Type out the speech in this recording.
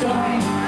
sky.